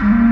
Mm-hmm.